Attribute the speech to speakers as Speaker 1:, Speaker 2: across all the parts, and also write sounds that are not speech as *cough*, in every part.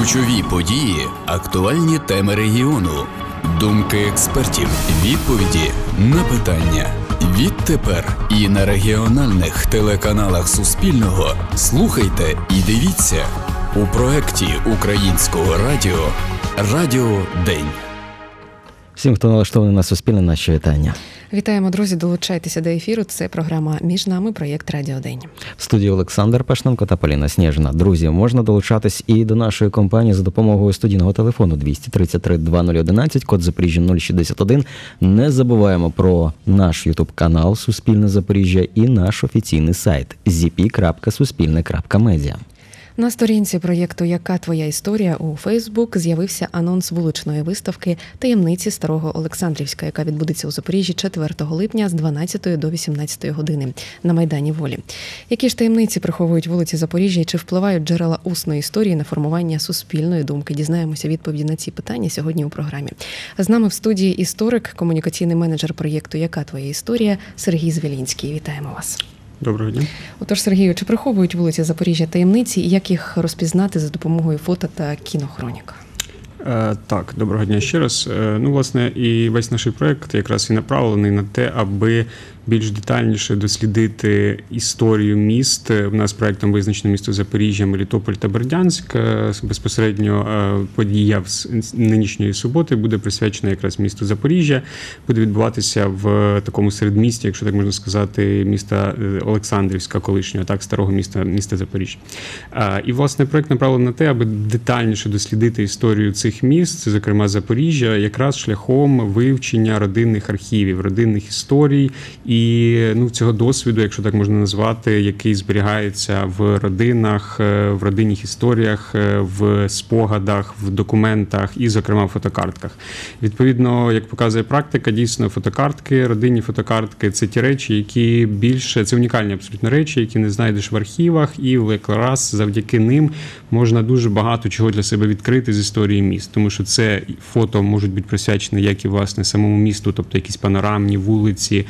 Speaker 1: Ключові події, актуальні теми регіону, думки експертів, відповіді на питання. Відтепер і на регіональних телеканалах Суспільного слухайте і дивіться у проєкті Українського радіо Радіо День.
Speaker 2: Всім, хто налаштований на суспільне, наші вітання.
Speaker 3: Вітаємо, друзі. Долучайтеся до ефіру. Це програма між нами. Проєкт Радіодень.
Speaker 2: В студії Олександр Пашненко та Поліна Сніжна. Друзі, можна долучатись і до нашої компанії за допомогою студійного телефону 233 2011, код Запоріжжя 061. Не забуваємо про наш ютуб канал Суспільне Запоріжжя і наш офіційний сайт zp.суспільне.медіа.
Speaker 3: На сторінці проєкту Яка твоя історія у Фейсбук з'явився анонс вуличної виставки таємниці старого Олександрівська, яка відбудеться у Запоріжжі 4 липня з 12 до 18 години на Майдані Волі. Які ж таємниці приховують вулиці Запоріжжя і чи впливають джерела усної історії на формування суспільної думки? Дізнаємося відповіді на ці питання сьогодні у програмі. З нами в студії історик, комунікаційний менеджер проєкту Яка твоя історія Сергій Звілінський. Вітаємо вас.
Speaker 4: Доброго дня.
Speaker 3: Отож, Сергію, чи приховують вулиці Запоріжжя таємниці і як їх розпізнати за допомогою фото та кінохроніка?
Speaker 4: Е, так, доброго дня ще раз. Е, ну, власне, і весь наш проект якраз і направлений на те, аби більш детальніше дослідити історію міст. У нас проектом визначено місто Запоріжжя, Мелітополь та Бердянськ. Е, безпосередньо е, подія з нинішньої суботи буде присвячена якраз місту Запоріжжя. Буде відбуватися в такому середмісті, якщо так можна сказати, міста е, Олександрівська, колишнього, так старого міста міста Запоріжжя. І власне проект направлений на те, аби детальніше дослідити історію цих міст, зокрема Запоріжжя, якраз шляхом вивчення родинних архівів, родинних історій і ну цього досвіду, якщо так можна назвати, який зберігається в родинах, е, в родинних історіях, е, в спогадах, в документах і, зокрема, в фотокартках. Відповідно, як показує практика, дійсно фотокартки, родинні фотокартки це ті речі, які більше це унікальні абсолютно речі, які не знайдеш в архівах, і в якраз завдяки ним можна дуже багато чого для себе відкрити з історії міст, тому що це фото можуть бути присвячені як і власне самому місту, тобто якісь панорамні вулиці.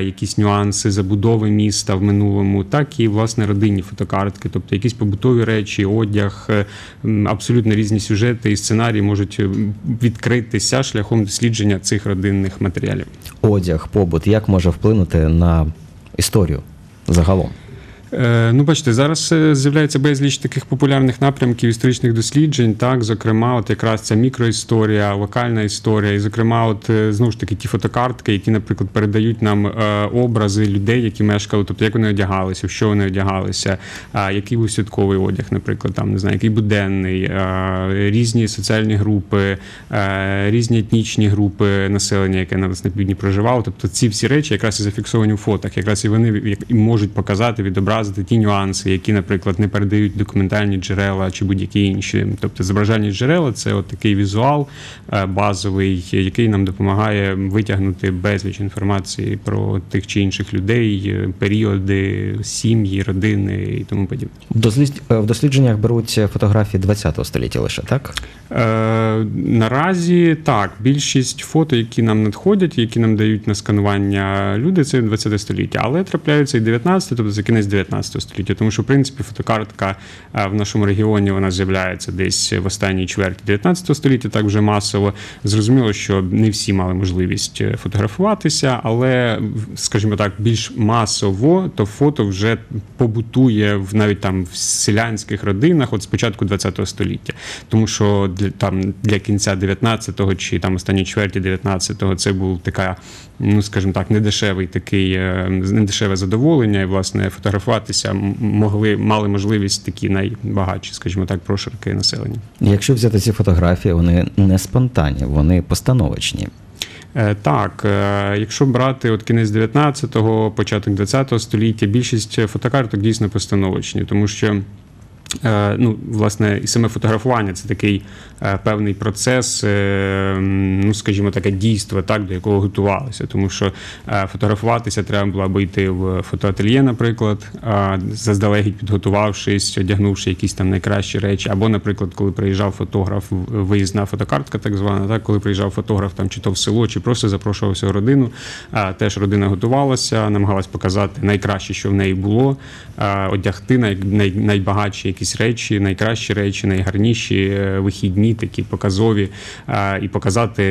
Speaker 4: Якісь нюанси забудови міста в минулому, так і власне родинні фотокартки, тобто якісь побутові речі, одяг, е, абсолютно різні сюжети і сценарії можуть е, відкритися шляхом дослідження цих родинних матеріалів.
Speaker 2: Одяг, побут, як може вплинути на історію загалом?
Speaker 4: Е, ну, бачите, зараз е, з'являється безліч таких популярних напрямків історичних досліджень. Так, зокрема, от якраз ця мікроісторія, локальна історія, і зокрема, от е, знову ж таки ті фотокартки, які, наприклад, передають нам образи людей, які мешкали, тобто як вони одягалися, в що вони одягалися, який був святковий одяг, наприклад, там не знаю, який буденний, різні соціальні групи, різні етнічні групи населення, яке на нас на півдні проживало. Тобто ці всі речі якраз і зафіксовані в фотах, якраз і вони і можуть показати відобразити зобразити ті нюанси, які, наприклад, не передають документальні джерела чи будь-які інші. Тобто зображальні джерела це от такий візуал е, базовий, який нам допомагає витягнути безліч інформації про тих чи інших людей, е, періоди, сім'ї, родини і тому подібне.
Speaker 2: Е, в дослідженнях беруть фотографії ХХ століття лише так?
Speaker 4: Е, Наразі так, більшість фото, які нам надходять, які нам дають на сканування люди, це 20 століття, але трапляються і 19, тобто за кінець 19 19 століття, тому що в принципі фотокартка е, в нашому регіоні вона з'являється десь в останній чверті 19 століття, так вже масово. Зрозуміло, що не всі мали можливість е, фотографуватися, але, скажімо так, більш масово то фото вже побутує в навіть там в селянських родинах, от з початку 20 століття, тому що для там для кінця 19-го чи там останній чверті 19-го це був така, ну скажімо так, недешевий такий, е, недешеве задоволення, і власне фотографувати користуватися могли мали можливість такі найбагатші, скажімо так, прошарки населення.
Speaker 2: Якщо взяти ці фотографії, вони не спонтанні, вони постановочні.
Speaker 4: Е, так, е, якщо брати от кінець 19-го, початок 20-го століття, більшість фотокарток дійсно постановочні, тому що ну, власне, і саме фотографування це такий е, певний процес, е, ну, скажімо, таке дійство, так, до якого готувалися. Тому що фотографуватися треба було або йти в фотоательє, наприклад, заздалегідь підготувавшись, одягнувши якісь там найкращі речі. Або, наприклад, коли приїжджав фотограф, виїзна фотокартка, так звана, так, коли приїжджав фотограф там чи то в село, чи просто запрошувався в родину. Теж родина готувалася, намагалась показати найкраще, що в неї було, одягти найбагатші якісь якісь речі, найкращі речі, найгарніші е, вихідні, такі показові, і показати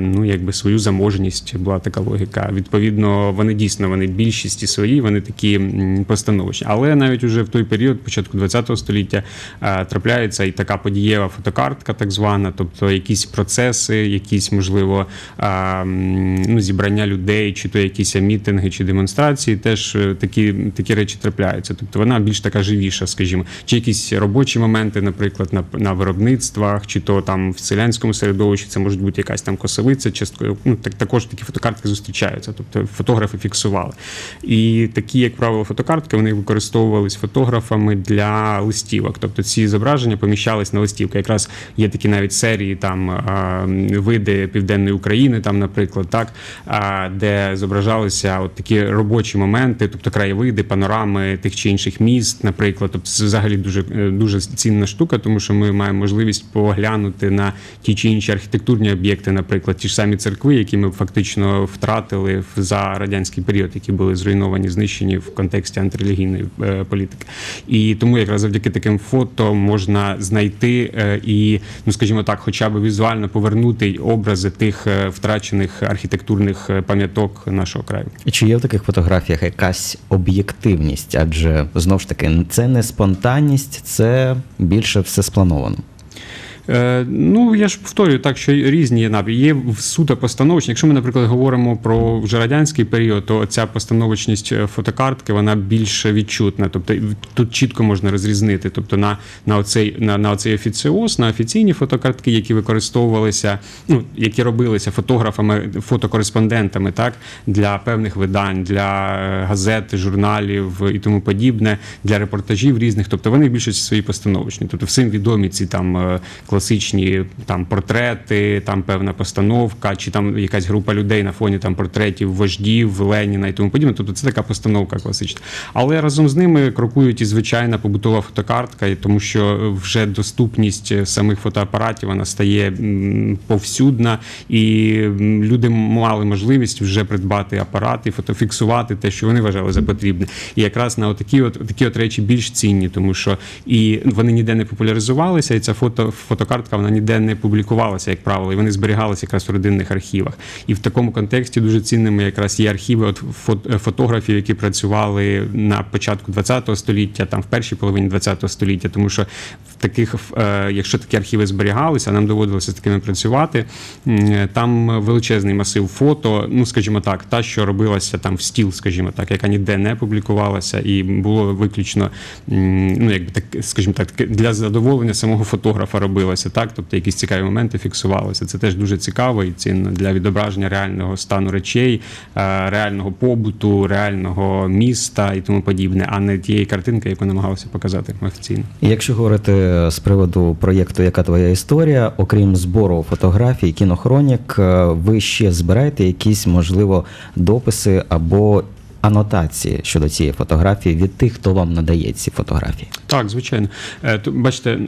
Speaker 4: ну якби свою заможність. Була така логіка. Відповідно, вони дійсно вони більшісті свої, вони такі постановочні. Але навіть уже в той період, початку ХХ століття, трапляється і така подієва фотокартка, так звана, тобто якісь процеси, якісь можливо ну, зібрання людей, чи то якісь мітинги, чи демонстрації, теж е, такі, такі речі трапляються. Тобто вона більш така живіша, скажімо, чи якісь робочі моменти, наприклад, на, на виробництвах, чи то там в селянському середовищі, це може бути якась там косовиця, часткою. Ну так також такі фотокартки зустрічаються. Тобто фотографи фіксували. І такі, як правило, фотокартки вони використовувались фотографами для листівок. Тобто ці зображення поміщались на листівки. Якраз є такі навіть серії там види південної України, там, наприклад, так де зображалися от такі робочі моменти, тобто краєвиди, панорами тих чи інших міст, наприклад. Тобто взагалі дуже дуже цінна штука, тому що ми маємо можливість поглянути на ті чи інші архітектурні об'єкти, наприклад, ті ж самі церкви, які ми фактично втратили за радянський період, які були зруйновані, знищені в контексті антирелігійної е, політики. І тому якраз завдяки таким фото можна знайти е, і, ну скажімо так, хоча б візуально повернути образи тих е, втрачених архітектурних е, пам'яток нашого краю.
Speaker 2: Чи є в таких фотографіях якась об'єктивність? Адже знову ж таки, це не спонтанність, це більше все сплановано.
Speaker 4: Е, ну, я ж повторюю так, що різні є напрямки. Є суто постановочні. Якщо ми, наприклад, говоримо про вже радянський період, то ця постановочність е, фотокартки вона більш відчутна. Тобто тут чітко можна розрізнити. Тобто на, на, оцей, на, на оцей офіціоз, на офіційні фотокартки, які використовувалися, ну, які робилися фотографами, фотокореспондентами, так, для певних видань, для е, газет, журналів і тому подібне, для репортажів різних. Тобто вони в більшості свої постановочні. Тобто всім відомі ці там класичні там портрети, там певна постановка, чи там якась група людей на фоні там портретів вождів, Леніна і тому подібне. Тобто це така постановка класична. Але разом з ними крокують і звичайна побутова фотокартка, і тому що вже доступність е, самих фотоапаратів вона стає повсюдна, і люди мали можливість вже придбати апарати, фотофіксувати те, що вони вважали за потрібне. І якраз на такі от такі от речі більш цінні, тому що і вони ніде не популяризувалися, і ця фото фотокартка вона ніде не публікувалася, як правило, і вони зберігалися якраз в родинних архівах. І в такому контексті дуже цінними якраз є архіви от фот- фотографів, які працювали на початку ХХ століття, там в першій половині ХХ століття, тому що в таких, е, якщо такі архіви зберігалися, нам доводилося з такими працювати. Там величезний масив фото, ну скажімо так, та, що робилася там в стіл, скажімо так, яка ніде не публікувалася, і було виключно, ну якби так, скажімо так, для задоволення самого фотографа робилося, так, тобто якісь цікаві моменти фіксувалися. Це теж дуже цікаво і цінно для відображення реального стану речей, е, реального побуту, реального міста і тому подібне, а не тієї картинки, яку намагалися показати офіційно.
Speaker 2: Якщо говорити з приводу проєкту Яка твоя історія, окрім збору фотографій, кінохронік, е, ви ще збираєте якісь, можливо, дописи або анотації щодо цієї фотографії від тих, хто вам надає ці фотографії?
Speaker 4: Так, звичайно. Е, Бачите,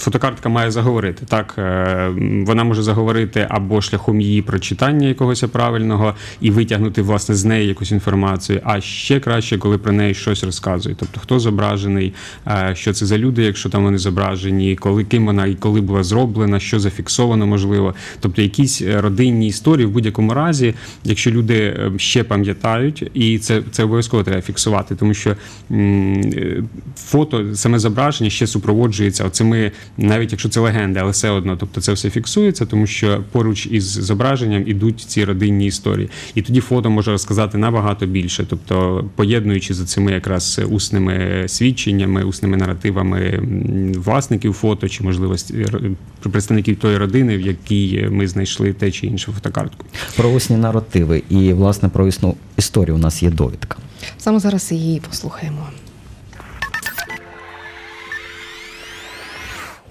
Speaker 4: фотокартка має заговорити. Так, Е, вона може заговорити або шляхом її прочитання якогось правильного і витягнути власне з неї якусь інформацію. А ще краще, коли про неї щось розказує. Тобто, хто зображений, е, що це за люди, якщо там вони зображені, коли ким вона і коли була зроблена, що зафіксовано, можливо. Тобто, якісь е, родинні історії в будь-якому разі, якщо люди ще пам'ятають, і це, це обов'язково треба фіксувати, тому що м, фото, саме зображення ще супроводжується оцими, навіть якщо це легенди, але все одно, тобто це все фіксується, тому що поруч із зображенням ідуть ці родинні історії. І тоді фото може розказати набагато більше, тобто поєднуючи за цими якраз усними свідченнями, усними наративами власників фото чи можливо представників тої родини, в якій ми знайшли те чи іншу фотокартку.
Speaker 2: Про усні наративи і, власне, про існу історію у нас є довідка.
Speaker 3: Саме зараз її послухаємо.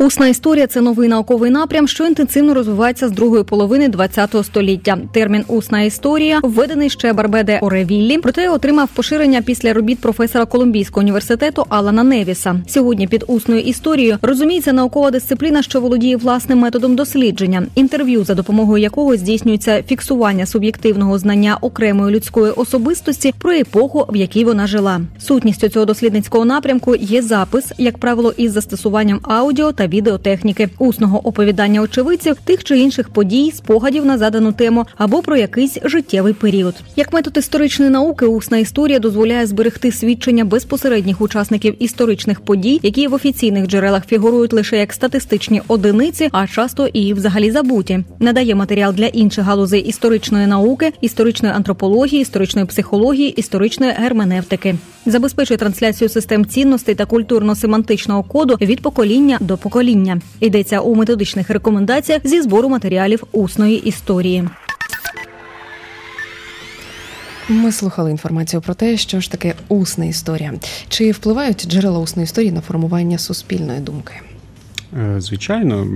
Speaker 5: Усна історія це новий науковий напрям, що інтенсивно розвивається з другої половини ХХ століття. Термін усна історія введений ще Барбеде Оревіллі, проте отримав поширення після робіт професора Колумбійського університету Алана Невіса. Сьогодні під усною історією розуміється наукова дисципліна, що володіє власним методом дослідження, інтерв'ю, за допомогою якого здійснюється фіксування суб'єктивного знання окремої людської особистості про епоху, в якій вона жила. Сутністю цього дослідницького напрямку є запис, як правило, із застосуванням аудіо та відеотехніки, усного оповідання очевидців тих чи інших подій, спогадів на задану тему або про якийсь життєвий період. Як метод історичної науки, усна історія дозволяє зберегти свідчення безпосередніх учасників історичних подій, які в офіційних джерелах фігурують лише як статистичні одиниці, а часто і взагалі забуті. Надає матеріал для інших галузей історичної науки, історичної антропології, історичної психології, історичної герменевтики. Забезпечує трансляцію систем цінностей та культурно-семантичного коду від покоління до покоління. Йдеться у методичних рекомендаціях зі збору матеріалів усної історії.
Speaker 3: Ми слухали інформацію про те, що ж таке усна історія. Чи впливають джерела усної історії на формування суспільної думки?
Speaker 4: Е, Звичайно,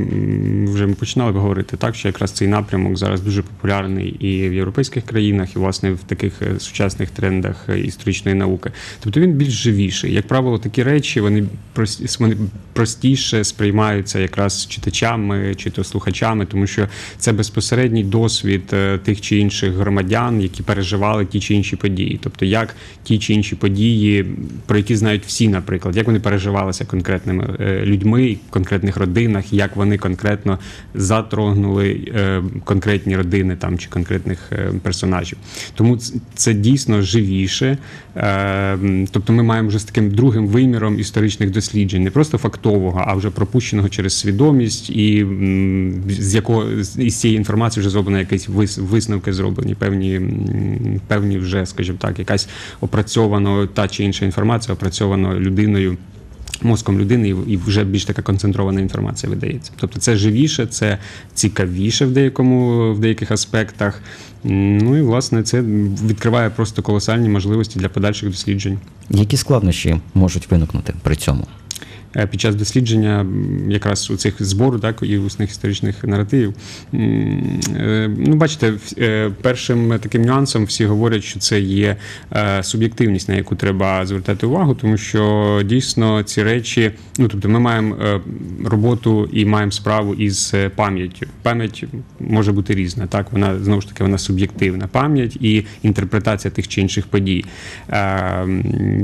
Speaker 4: вже ми починали говорити так, що якраз цей напрямок зараз дуже популярний і в європейських країнах, і власне в таких е, сучасних трендах е, історичної науки. Тобто він більш живіший. Як правило, такі речі вони прості, вони простіше сприймаються якраз читачами чи то слухачами, тому що це безпосередній досвід тих чи інших громадян, які переживали ті чи інші події. Тобто, як ті чи інші події, про які знають всі, наприклад, як вони переживалися конкретними людьми, конкретних родинах, як вони конкретно затрогнули е, конкретні родини там чи конкретних е, персонажів. Тому це дійсно живіше. Е, Тобто, ми маємо вже з таким другим виміром історичних досліджень, не просто фактового, а вже пропущеного через свідомість, і з якого із цієї інформації вже зроблено якісь вис- висновки, зроблені певні, певні вже, скажімо так, якась опрацьована та чи інша інформація, опрацьована людиною. Мозком людини і- вже більш така концентрована інформація видається. Тобто це живіше, це цікавіше в деякому в деяких аспектах. Ну і власне це відкриває просто колосальні можливості для подальших досліджень.
Speaker 2: Які складнощі можуть виникнути при цьому?
Speaker 4: Е, Під час дослідження якраз у цих збору, так і усних історичних наративів. Е, Ну, бачите, е, першим таким нюансом всі говорять, що це є суб'єктивність, на яку треба звертати увагу, тому що дійсно ці речі, ну тобто, ми маємо роботу і маємо справу із пам'яттю. Пам'ять може бути різна, так вона знову ж таки вона суб'єктивна пам'ять і інтерпретація тих чи інших подій.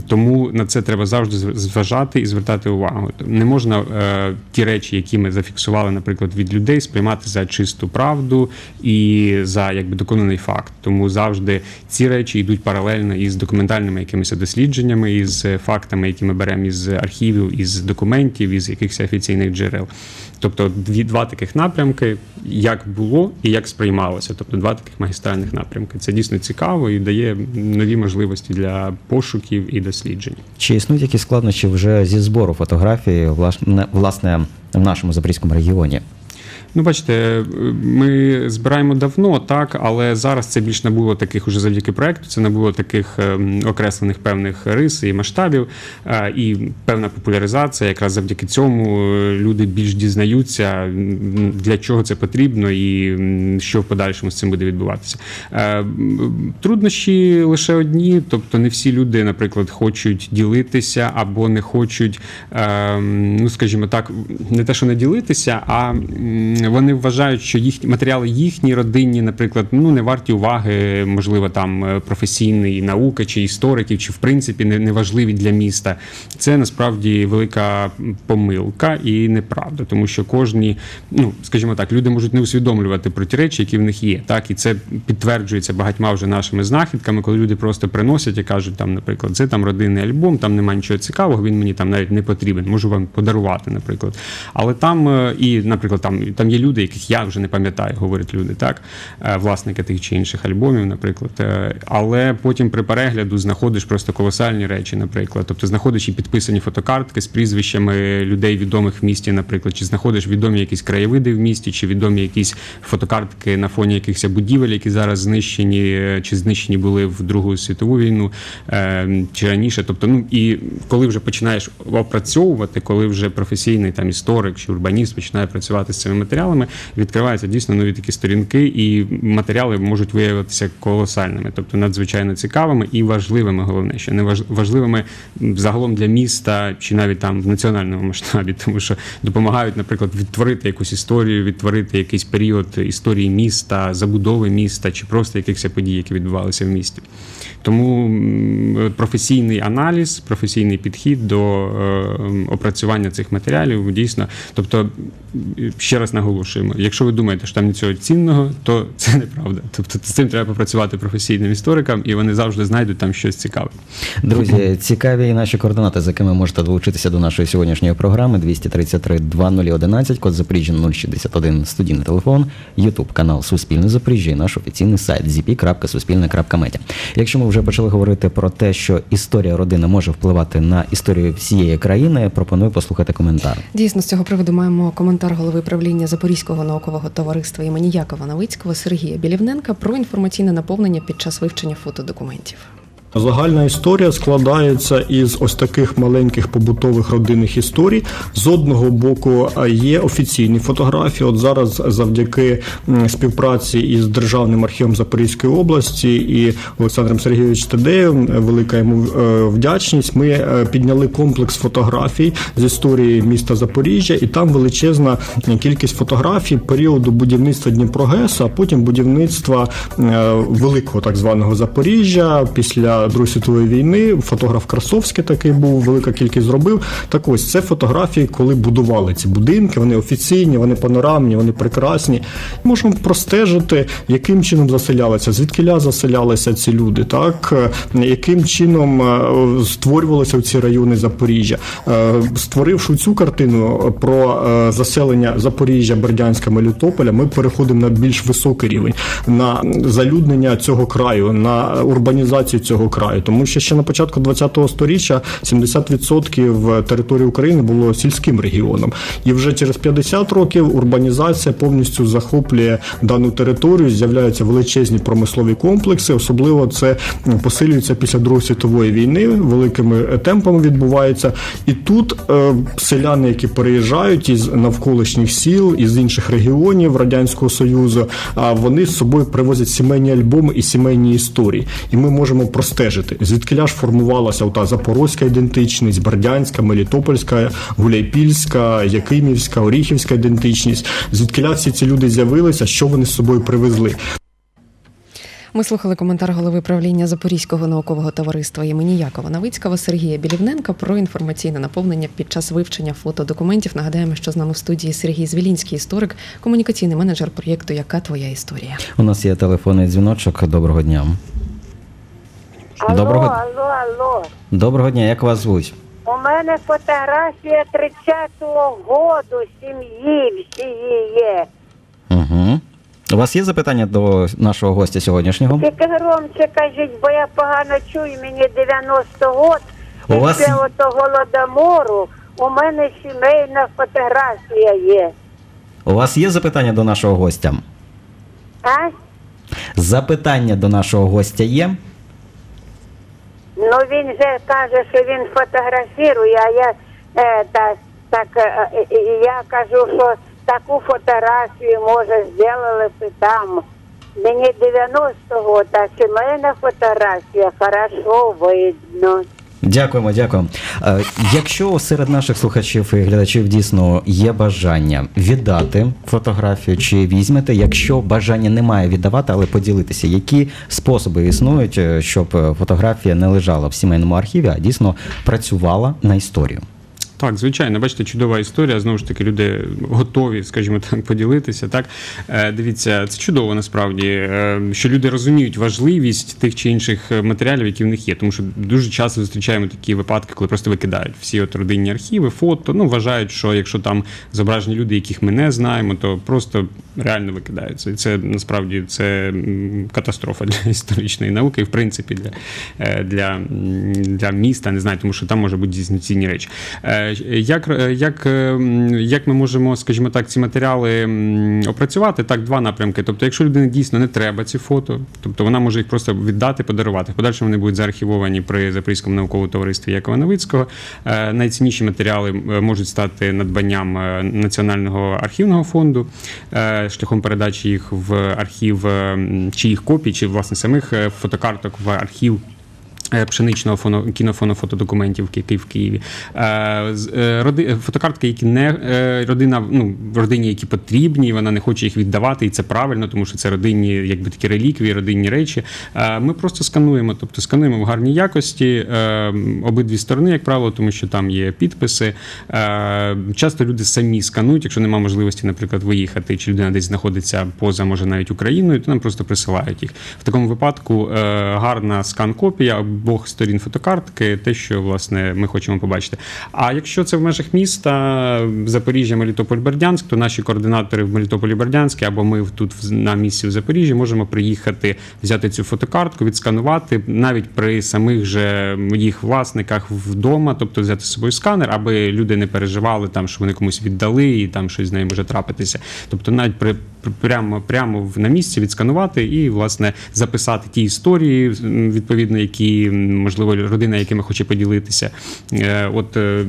Speaker 4: Тому на це треба завжди зважати і звертати увагу. Не можна е, ті речі, які ми зафіксували, наприклад, від людей, сприймати за чисту правду і за якби доконаний факт. Тому завжди ці речі йдуть паралельно із документальними якимись дослідженнями, із е, фактами, які ми беремо із архівів, із документів, із якихось офіційних джерел. Тобто дві два таких напрямки, як було і як сприймалося. Тобто два таких магістральних напрямки. Це дійсно цікаво і дає нові можливості для пошуків і досліджень.
Speaker 2: Чи існують якісь складнощі вже зі збору фотографії власне, власне в нашому Запорізькому регіоні?
Speaker 4: Ну, бачите, ми збираємо давно, так, але зараз це більш набуло таких уже завдяки проекту. Це набуло таких ем, окреслених певних рис і масштабів, е, і певна популяризація. Якраз завдяки цьому е, люди більш дізнаються, для чого це потрібно і що в подальшому з цим буде відбуватися. Е, Труднощі лише одні, тобто не всі люди, наприклад, хочуть ділитися або не хочуть, ну скажімо так, не те, що не ділитися, а вони вважають, що їхні матеріали їхні родинні, наприклад, ну не варті уваги, можливо, там е, професійної науки чи істориків, чи в принципі не, не важливі для міста. Це насправді велика помилка і неправда, тому що кожні, ну скажімо так, люди можуть не усвідомлювати про ті речі, які в них є. Так і це підтверджується багатьма вже нашими знахідками, коли люди просто приносять і кажуть, там, наприклад, це там родинний альбом, там немає нічого цікавого, він мені там навіть не потрібен, можу вам подарувати, наприклад. Але там е, і, наприклад, там там є люди, яких я вже не пам'ятаю, говорять люди, так е, власники тих чи інших альбомів, наприклад. Е, Але потім при перегляду знаходиш просто колосальні речі, наприклад. Тобто знаходиш і підписані фотокартки з прізвищами людей відомих в місті, наприклад, чи знаходиш відомі якісь краєвиди в місті, чи відомі якісь фотокартки на фоні якихось будівель, які зараз знищені, е, чи знищені були в Другу світову війну, чи раніше. Тобто, ну і коли вже починаєш опрацьовувати, коли вже професійний там історик чи урбаніст починає працювати з цими матеріалами, відкриваються дійсно нові такі сторінки, і матеріали можуть виявитися колосальними, тобто надзвичайно цікавими і важливими. Головне, що не важливими загалом для міста чи навіть там в національному масштабі, *laughs* тому що допомагають, наприклад, відтворити якусь історію, відтворити якийсь період історії міста, забудови міста чи просто якихось подій, які відбувалися в місті. Тому професійний аналіз, професійний підхід до е, опрацювання цих матеріалів дійсно. Тобто, ще раз наголошуємо, якщо ви думаєте, що там нічого цінного, то це неправда. Тобто з цим треба попрацювати професійним історикам, і вони завжди знайдуть там щось цікаве.
Speaker 2: Друзі, цікаві і наші координати, за якими можете долучитися до нашої сьогоднішньої програми 233 2011, код Запоріжжя 061, студійний телефон, Ютуб канал Суспільне Запоріжжя і наш офіційний сайт zp.suspilne.media. Якщо ми вже почали говорити про те, що історія родини може впливати на історію всієї країни, пропоную послухати коментар.
Speaker 3: Дійсно, з цього приводу маємо коментар голови правління Запорізького наукового товариства імені Якова Новицького Сергія Білівненка про інформаційне наповнення під час вивчення фотодокументів.
Speaker 6: Загальна історія складається із ось таких маленьких побутових родинних історій. З одного боку є офіційні фотографії. От зараз, завдяки співпраці із Державним архівом Запорізької області і Олександром Сергійовичем Тедеєм, велика йому е, вдячність. Ми е, підняли комплекс фотографій з історії міста Запоріжжя, і там величезна кількість фотографій періоду будівництва Дніпрогесу, а потім будівництва е, великого так званого Запоріжжя після Другої світової війни. Фотограф Красовський такий був, велика кількість зробив. Так ось це фотографії, коли будували ці будинки. Вони офіційні, вони панорамні, вони прекрасні. Можемо простежити, яким чином заселялися, звідкиля заселялися ці люди, так яким чином е, створювалися ці райони Запоріжжя. Е, Створивши цю картину про е, заселення Запоріжжя, Бердянська, Мелітополя, ми переходимо на більш високий рівень, на залюднення цього краю, на урбанізацію цього краю. Тому що ще на початку ХХ століття 70% території України було сільським регіоном. І вже через 50 років урбанізація повністю захоплює дану територію, з'являються величезні промислові комплекси. Особливо це посилюється після Другої світової війни, великими темпами відбувається. І тут е, селяни, які переїжджають із навколишніх сіл, із інших регіонів Радянського Союзу, а вони з собою привозять сімейні альбоми і сімейні історії. І ми можемо простежити, звідкиля ж формувалася ота запорозька ідентичність, бердянська, мелітопольська, гуляйпільська, якимівська, оріхівська ідентичність. Звідкиля всі ці люди з'явилися, що вони з собою привезли.
Speaker 3: Ми слухали коментар голови правління Запорізького наукового товариства імені Якова Новицького Сергія Білівненка про інформаційне наповнення під час вивчення фотодокументів. Нагадаємо, що з нами в студії Сергій Звілінський, історик, комунікаційний менеджер проєкту Яка твоя історія?
Speaker 2: У нас є телефонний дзвіночок. Доброго дня.
Speaker 7: Алло,
Speaker 2: Доброго-
Speaker 7: алло, алло.
Speaker 2: Доброго дня, як вас звуть?
Speaker 7: У мене фотографія 30-го году сім'ї всієї є.
Speaker 2: Угу. У вас є запитання до нашого гостя сьогоднішнього?
Speaker 7: Тільки громче кажіть, бо я погано чую, мені 90 год.
Speaker 2: У вас-
Speaker 7: Після ото голодомору у мене сімейна фотографія є.
Speaker 2: У вас є запитання до нашого гостя?
Speaker 7: А?
Speaker 2: Запитання до нашого гостя є?
Speaker 7: Ну він же каже, що він фотографірує, а я е, та, так, е, е, я кажу, що таку фотографію, може, зробили б там. Мені 90-го, та сімейна фотографія хорошо видно.
Speaker 2: Дякуємо, дякуємо. Е, Якщо серед наших слухачів і глядачів дійсно є бажання віддати фотографію, чи візьмете, якщо бажання немає віддавати, але поділитися, які способи існують, е, щоб е, фотографія не лежала в сімейному архіві, а дійсно працювала на історію?
Speaker 4: Так, звичайно, бачите, чудова історія. Знову ж таки, люди готові, скажімо так, поділитися. Так Е, дивіться, це чудово насправді, е, що люди розуміють важливість тих чи інших е, матеріалів, які в них є. Тому що дуже часто зустрічаємо такі випадки, коли просто викидають всі от родинні архіви, фото. Ну вважають, що якщо там зображені люди, яких ми не знаємо, то просто реально викидаються. І це насправді це катастрофа для *laughs* історичної науки, і в принципі для, для, для міста, не знаю, тому що там може бути дійсно цінні речі. Як, е, як, е, як ми можемо, скажімо так, ці матеріали опрацювати? Так, два напрямки. Тобто, якщо людині дійсно не треба ці фото, тобто вона може їх просто віддати, подарувати. В подальшому вони будуть заархівовані при Запорізькому науковому товаристві Якова Новицького. Е, Найцінніші матеріали можуть стати надбанням Національного архівного фонду шляхом передачі їх в архів чи їх копій, чи власне самих фотокарток в архів. Е, Пшеничного фоно, кінофону фотодокументів, який в Києві. Е, е, роди, фотокартки, які не родина, ну, родині, які потрібні, вона не хоче їх віддавати, і це правильно, тому що це родинні, якби такі реліквії, родинні речі. Ми просто скануємо, тобто скануємо в гарній якості обидві сторони, як правило, тому що там є підписи. Часто люди самі сканують, якщо немає можливості, наприклад, виїхати, чи людина десь знаходиться поза, може навіть Україною, то нам просто присилають їх. В такому випадку гарна скан-копія обох сторін фотокартки, те, що власне ми хочемо побачити. А якщо це в межах міста Запоріжжя, Мелітополь, Бердянськ, то наші координатори в Мелітополі Бердянській або ми тут на місці в Запоріжжі можемо приїхати, взяти цю фотокартку, відсканувати навіть при самих же їх власниках вдома, тобто взяти з собою сканер, аби люди не переживали там, що вони комусь віддали і там щось з нею може трапитися. Тобто, навіть при- прямо прямо на місці відсканувати і власне записати ті історії, відповідно, які можливо родина, якими хоче поділитися. Е, От е,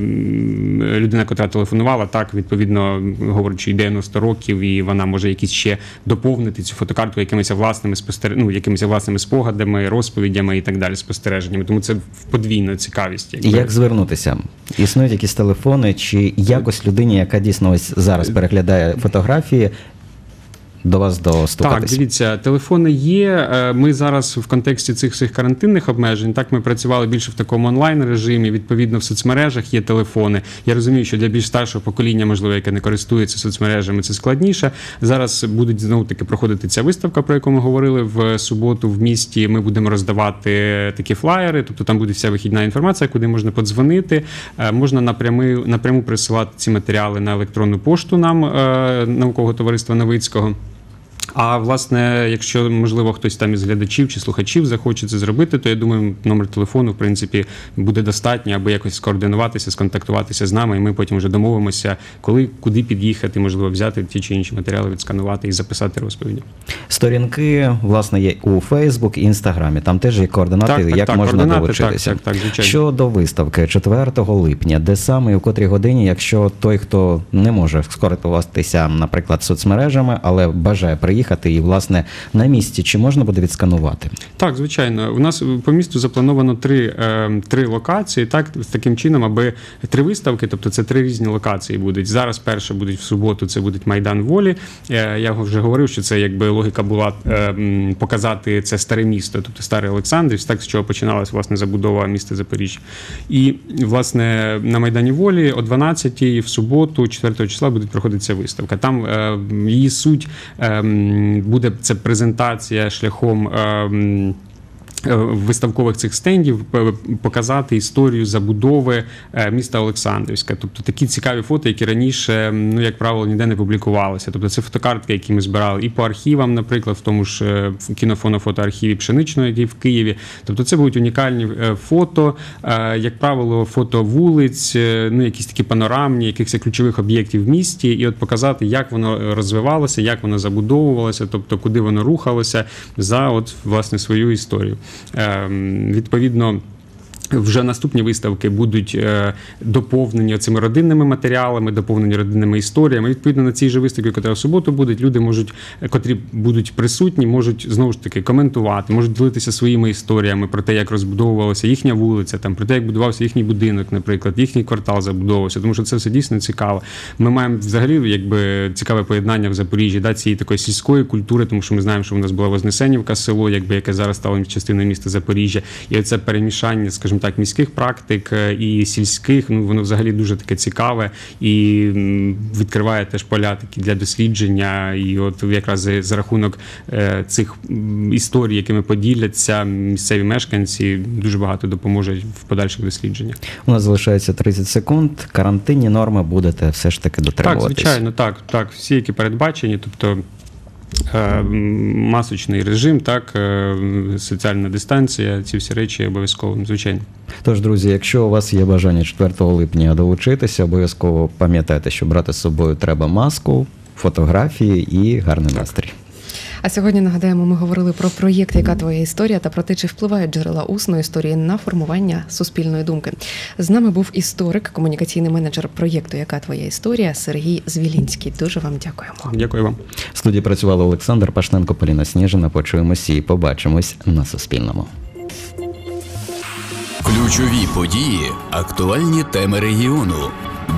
Speaker 4: людина, яка телефонувала, так відповідно говорить, що 90 років, і вона може якісь ще доповнити цю фотокартку якимись власними спостер... ну, якимись власними спогадами, розповідями і так далі, спостереженнями. Тому це подвійна цікавість. якби.
Speaker 2: Як звернутися? Існують якісь телефони, чи якось людині, яка дійсно ось зараз переглядає фотографії, до вас
Speaker 4: Так,
Speaker 2: достукатись?
Speaker 4: дивіться, телефони є. Е, Ми зараз в контексті цих всіх карантинних обмежень. Так, ми працювали більше в такому онлайн режимі. Відповідно, в соцмережах є телефони. Я розумію, що для більш старшого покоління, можливо, яке не користується соцмережами, це складніше. Зараз будуть знову таки проходити ця виставка, про яку ми говорили в суботу в місті. Ми будемо роздавати такі флаєри, тобто там буде вся вихідна інформація, куди можна подзвонити. Е, Можна напряму, напряму присилати ці матеріали на електронну пошту нам е, наукового товариства Новицького. А власне, якщо можливо хтось там із глядачів чи слухачів захоче це зробити, то я думаю, номер телефону в принципі буде достатньо, аби якось скоординуватися, сконтактуватися з нами, і ми потім вже домовимося, коли куди під'їхати, можливо, взяти ті чи інші матеріали, відсканувати і записати розповіді.
Speaker 2: Сторінки, власне, є у Фейсбук і Інстаграмі. Там теж є координати,
Speaker 4: Так, так,
Speaker 2: як
Speaker 4: так,
Speaker 2: можна
Speaker 4: координати,
Speaker 2: долучитися.
Speaker 4: так, так, так, звичайно.
Speaker 2: Щодо виставки 4 липня, де саме і в котрій годині, якщо той, хто не може скористуватися, наприклад, соцмережами, але бажає приїхати і, власне, на місці, чи можна буде відсканувати?
Speaker 4: Так, звичайно. У нас по місту заплановано три, е, три локації, так, з таким чином, аби три виставки, тобто це три різні локації будуть. Зараз перша будуть в суботу, це буде Майдан Волі. Е, я вже говорив, що це якби логіка була е, показати це старе місто, тобто старий Олександрівськ, так з чого починалась власне забудова міста Запоріжжя. І власне на Майдані Волі о 12-й в суботу, 4 числа, буде проходитися виставка. Там е, її суть е, буде це презентація шляхом. Е, е, Виставкових цих стендів показати історію забудови е, міста Олександрівська. Тобто такі цікаві фото, які раніше, ну як правило, ніде не публікувалися. Тобто це фотокартки, які ми збирали і по архівам, наприклад, в тому ж е, кінофонофотоархіві Пшеничного, який в Києві. Тобто це будуть унікальні е, фото, е, як правило, фото вулиць, е, ну якісь такі панорамні, якихось ключових об'єктів в місті, і от показати, як воно розвивалося, як воно забудовувалося, тобто куди воно рухалося за от власне свою історію. Ем, Відповідно. Вже наступні виставки будуть е, доповнені цими родинними матеріалами, доповнені родинними історіями. Відповідно на цій же виставці, яка в суботу буде, люди можуть, е, котрі будуть присутні, можуть знову ж таки коментувати, можуть ділитися своїми історіями про те, як розбудовувалася їхня вулиця, там про те, як будувався їхній будинок, наприклад, їхній квартал забудовувався, тому що це все дійсно цікаво. Ми маємо взагалі якби цікаве поєднання в Запоріжжі, да, цієї такої сільської культури, тому що ми знаємо, що в нас була Вознесенівка село, якби яке зараз стало частиною міста Запоріжжя, і це перемішання, скажімо так, міських практик е, і сільських. Ну воно взагалі дуже таке цікаве і відкриває теж поля такі для дослідження. І от якраз за, рахунок е, цих історій, якими поділяться місцеві мешканці, дуже багато допоможуть в подальших дослідженнях.
Speaker 2: У нас залишається 30 секунд. Карантинні норми будете все ж таки
Speaker 4: Так, звичайно, так, так. Всі, які передбачені, тобто. Е, Масочний режим, так, е, соціальна дистанція, ці всі речі обов'язково, звичайно.
Speaker 2: Тож, друзі, якщо у вас є бажання 4 липня долучитися, обов'язково пам'ятайте, що брати з собою треба маску, фотографії і гарний настрій.
Speaker 3: А сьогодні нагадаємо, ми говорили про проєкт Яка твоя історія та про те, чи впливають джерела усної історії на формування суспільної думки. З нами був історик, комунікаційний менеджер проєкту Яка твоя історія Сергій Звілінський. Дуже вам дякуємо.
Speaker 4: Дякую вам.
Speaker 2: В студії працювали Олександр Пашненко, Поліна Сніжина. Почуємось і побачимось на Суспільному.
Speaker 1: Ключові події, актуальні теми регіону,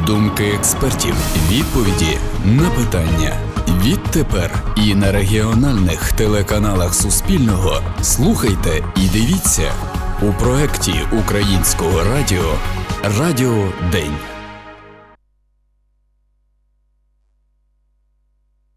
Speaker 1: думки експертів, відповіді на питання. Відтепер і на регіональних телеканалах Суспільного слухайте і дивіться у проєкті Українського радіо Радіо День.